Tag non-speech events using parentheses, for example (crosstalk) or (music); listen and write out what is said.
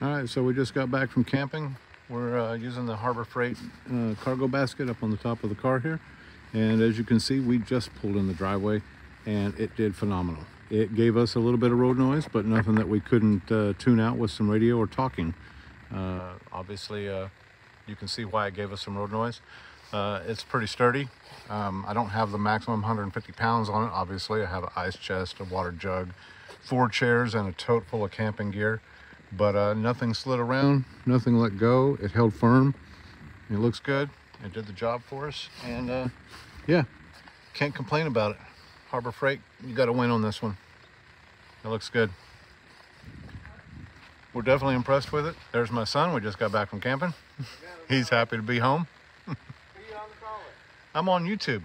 All right, so we just got back from camping. We're uh, using the Harbor Freight uh, cargo basket up on the top of the car here. And as you can see, we just pulled in the driveway and it did phenomenal. It gave us a little bit of road noise, but nothing that we couldn't uh, tune out with some radio or talking. Uh, obviously, uh, you can see why it gave us some road noise. Uh, it's pretty sturdy. Um, I don't have the maximum 150 pounds on it, obviously. I have an ice chest, a water jug, four chairs, and a tote full of camping gear. But uh, nothing slid around, nothing let go. It held firm. It looks good. It did the job for us. And uh, yeah, can't complain about it. Harbor Freight, you got to win on this one. It looks good. We're definitely impressed with it. There's my son. We just got back from camping. (laughs) He's happy to be home. (laughs) Who you on the call with? I'm on YouTube.